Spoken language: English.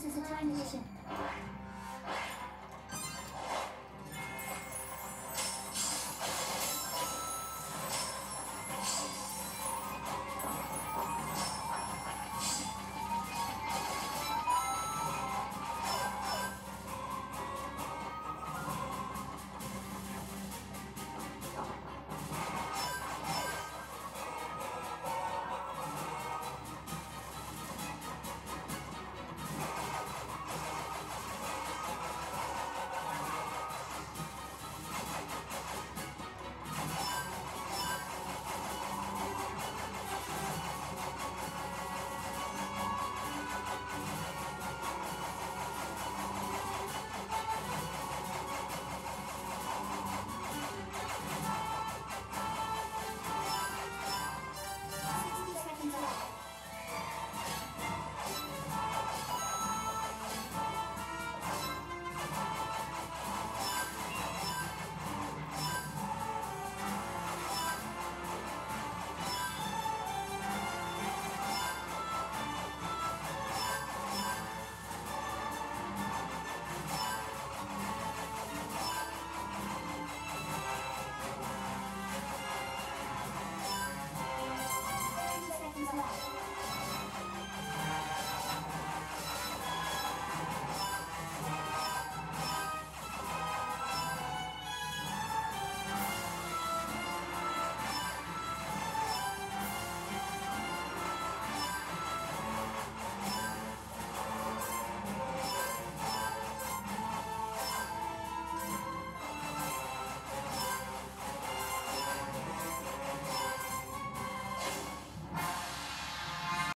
This is a time machine.